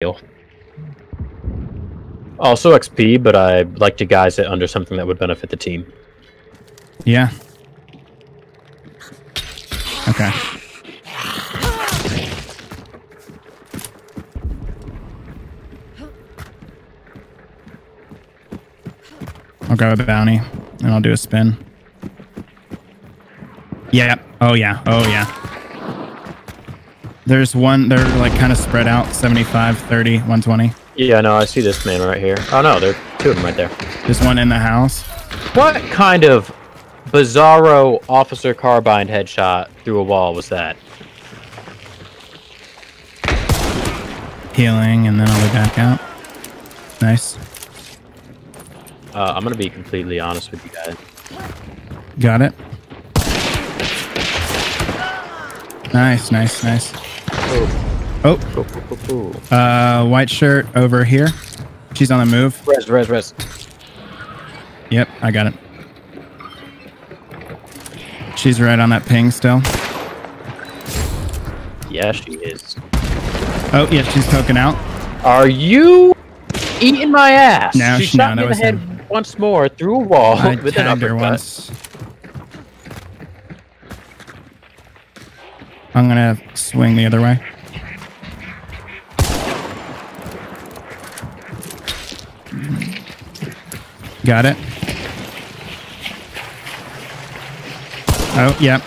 deal. Also XP, but I like to guise it under something that would benefit the team. Yeah. Okay. I'll with the bounty, and I'll do a spin. Yeah. Oh, yeah. Oh, yeah. There's one, they're like kind of spread out 75, 30, 120. Yeah, no, I see this man right here. Oh no, there are two of them right there. There's one in the house. What kind of bizarro officer carbine headshot through a wall was that? Healing, and then I'll be back out. Nice. Uh, I'm gonna be completely honest with you guys. Got it. Nice, nice, nice. Oh, uh, white shirt over here. She's on the move. Res, res, res. Yep, I got it. She's right on that ping still. Yeah, she is. Oh, yeah, she's poking out. Are you eating my ass? No, she she- shot no, me in the head was once more through a wall I with an uppercut. once. I'm gonna swing the other way. Got it. Oh, yep.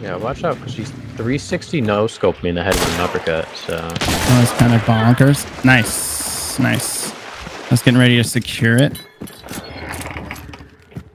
Yeah, watch out, because she's 360 no scoped me in the head with an uppercut. So oh, That was kind of bonkers. Nice. Nice. I was getting ready to secure it.